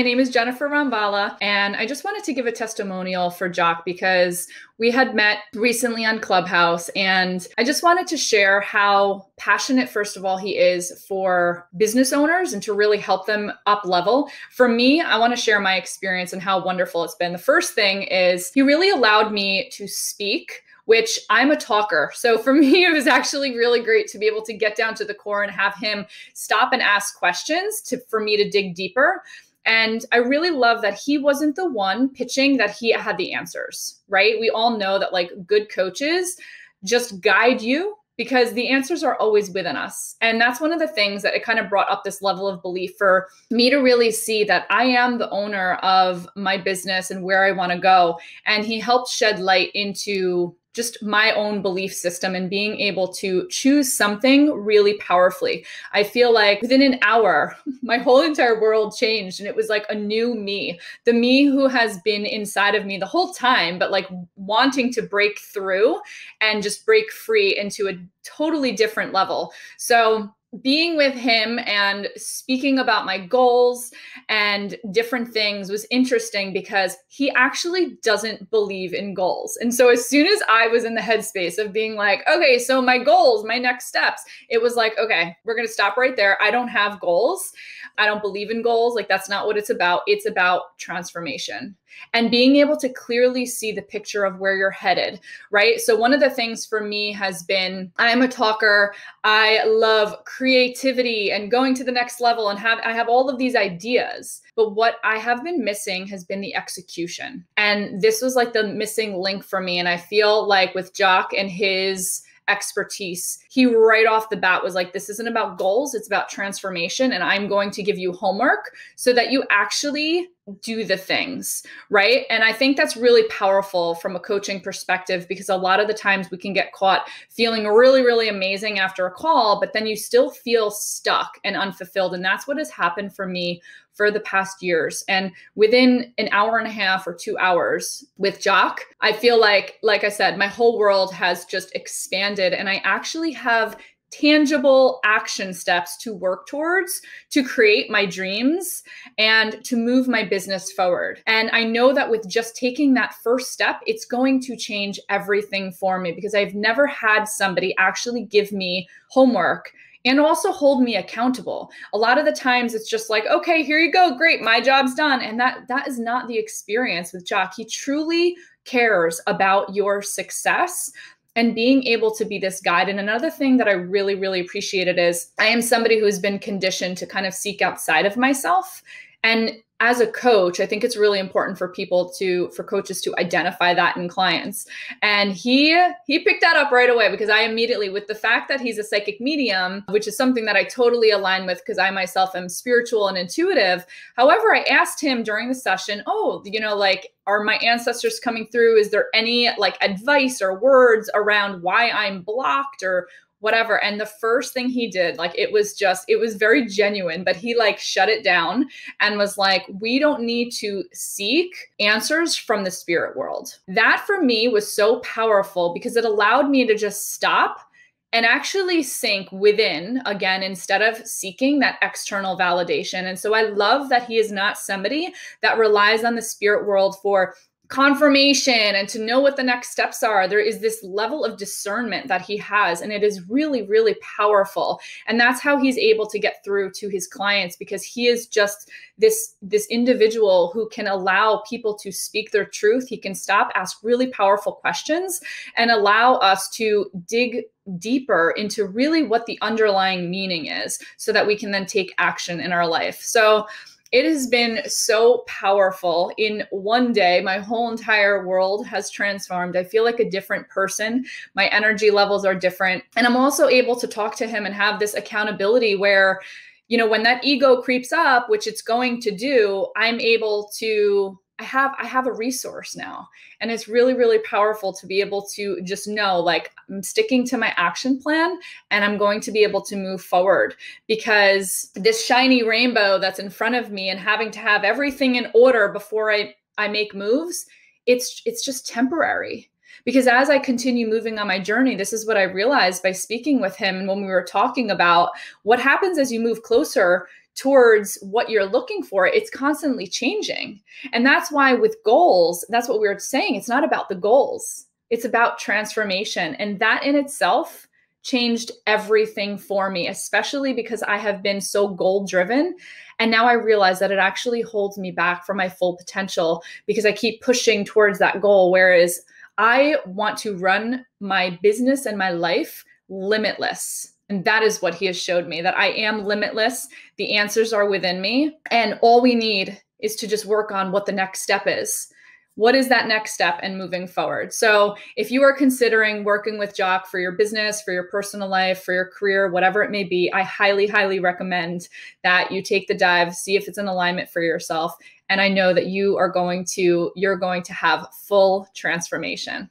my name is Jennifer Rambala, and I just wanted to give a testimonial for Jock because we had met recently on Clubhouse, and I just wanted to share how passionate, first of all, he is for business owners and to really help them up level. For me, I want to share my experience and how wonderful it's been. The first thing is he really allowed me to speak which I'm a talker. So for me, it was actually really great to be able to get down to the core and have him stop and ask questions to for me to dig deeper. And I really love that he wasn't the one pitching that he had the answers, right? We all know that like good coaches just guide you because the answers are always within us. And that's one of the things that it kind of brought up this level of belief for me to really see that I am the owner of my business and where I want to go. And he helped shed light into just my own belief system and being able to choose something really powerfully. I feel like within an hour, my whole entire world changed and it was like a new me. The me who has been inside of me the whole time, but like wanting to break through and just break free into a totally different level. So, being with him and speaking about my goals and different things was interesting because he actually doesn't believe in goals. And so as soon as I was in the headspace of being like, okay, so my goals, my next steps, it was like, okay, we're going to stop right there. I don't have goals. I don't believe in goals. Like that's not what it's about. It's about transformation and being able to clearly see the picture of where you're headed, right? So, one of the things for me has been I'm a talker. I love creativity and going to the next level and have I have all of these ideas. But what I have been missing has been the execution. And this was like the missing link for me. And I feel like with Jock and his expertise. He right off the bat was like, This isn't about goals, it's about transformation. And I'm going to give you homework so that you actually do the things, right? And I think that's really powerful from a coaching perspective because a lot of the times we can get caught feeling really, really amazing after a call, but then you still feel stuck and unfulfilled. And that's what has happened for me for the past years. And within an hour and a half or two hours with Jock, I feel like, like I said, my whole world has just expanded. And I actually have tangible action steps to work towards to create my dreams and to move my business forward. And I know that with just taking that first step, it's going to change everything for me because I've never had somebody actually give me homework and also hold me accountable. A lot of the times it's just like, okay, here you go, great, my job's done. And that that is not the experience with Jock. He truly cares about your success and being able to be this guide. And another thing that I really, really appreciated is I am somebody who has been conditioned to kind of seek outside of myself. And as a coach, I think it's really important for people to for coaches to identify that in clients. And he he picked that up right away because I immediately with the fact that he's a psychic medium, which is something that I totally align with because I myself am spiritual and intuitive. However, I asked him during the session, "Oh, you know, like are my ancestors coming through? Is there any like advice or words around why I'm blocked or whatever and the first thing he did like it was just it was very genuine but he like shut it down and was like we don't need to seek answers from the spirit world that for me was so powerful because it allowed me to just stop and actually sink within again instead of seeking that external validation. And so I love that he is not somebody that relies on the spirit world for confirmation and to know what the next steps are there is this level of discernment that he has and it is really really powerful. And that's how he's able to get through to his clients because he is just this this individual who can allow people to speak their truth. He can stop ask really powerful questions and allow us to dig deeper into really what the underlying meaning is so that we can then take action in our life. So it has been so powerful. In one day, my whole entire world has transformed. I feel like a different person. My energy levels are different. And I'm also able to talk to him and have this accountability where, you know, when that ego creeps up, which it's going to do, I'm able to I have I have a resource now. And it's really really powerful to be able to just know like I'm sticking to my action plan and I'm going to be able to move forward because this shiny rainbow that's in front of me and having to have everything in order before I I make moves, it's it's just temporary Because as I continue moving on my journey, this is what I realized by speaking with him and when we were talking about what happens as you move closer towards what you're looking for, it's constantly changing. And that's why with goals, that's what we were saying. It's not about the goals, it's about transformation. And that in itself changed everything for me, especially because I have been so goal driven. And now I realize that it actually holds me back from my full potential because I keep pushing towards that goal. Whereas I want to run my business and my life limitless. And that is what he has showed me that I am limitless. The answers are within me. And all we need is to just work on what the next step is. What is that next step and moving forward? So, if you are considering working with Jock for your business, for your personal life, for your career, whatever it may be, I highly, highly recommend that you take the dive, see if it's in alignment for yourself. And I know that you are going to, you're going to have full transformation.